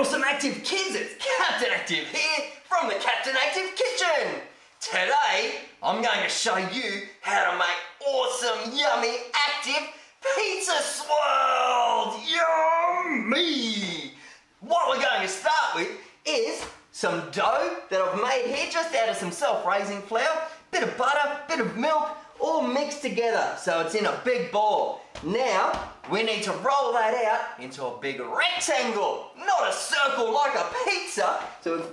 awesome active kids, it's Captain Active here from the Captain Active Kitchen. Today, I'm going to show you how to make awesome, yummy, active pizza swirls. Yummy! What we're going to start with is some dough that I've made here just out of some self-raising flour, bit of butter, bit of milk, all mixed together so it's in a big ball. Now, we need to roll that out into a big rectangle, not a circle like a pizza. So we've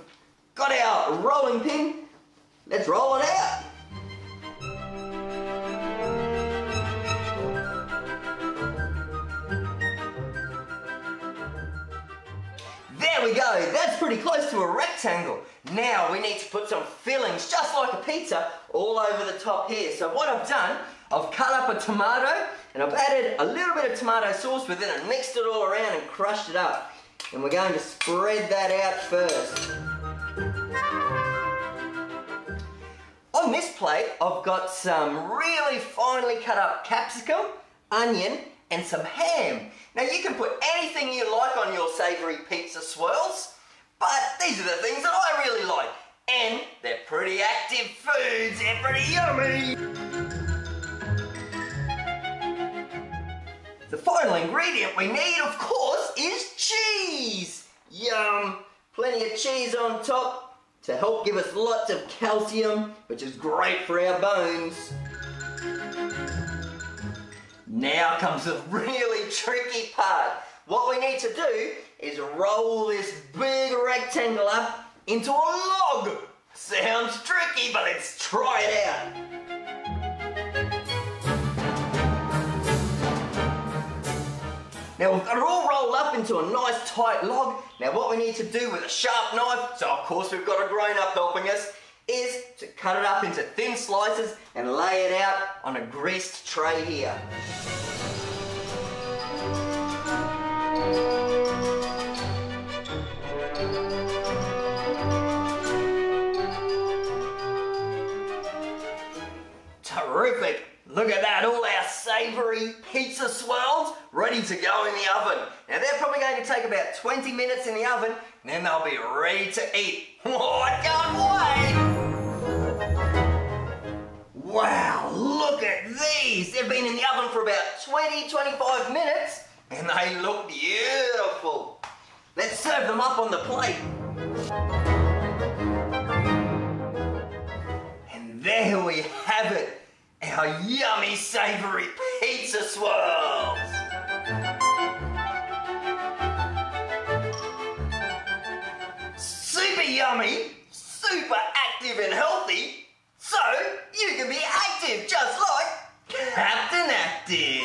got our rolling pin, let's roll it out. There we go, that's pretty close to a rectangle. Now we need to put some fillings, just like a pizza, all over the top here. So what I've done, I've cut up a tomato and I've added a little bit of tomato sauce with it and mixed it all around and crushed it up. And we're going to spread that out first. On this plate, I've got some really finely cut up capsicum, onion, and some ham. Now you can put anything you like on your savoury pizza swirls, but these are the things that I really like. And they're pretty active foods, they're pretty yummy. The final ingredient we need, of course, is cheese. Yum! Plenty of cheese on top to help give us lots of calcium, which is great for our bones. Now comes the really tricky part. What we need to do is roll this big rectangle up into a log. Sounds tricky, but let's try it out. Now we've got it all rolled up into a nice tight log. Now what we need to do with a sharp knife, so of course we've got a grown up helping us, is to cut it up into thin slices and lay it out on a greased tray here. Terrific! Look at that, all our savoury pizza swirls ready to go in the oven. Now they're probably going to take about 20 minutes in the oven, and then they'll be ready to eat. Oh, I can't wait! Wow, look at these! They've been in the oven for about 20, 25 minutes, and they look beautiful. Let's serve them up on the plate. Yummy savoury pizza swirls! Super yummy, super active and healthy, so you can be active just like Captain Active!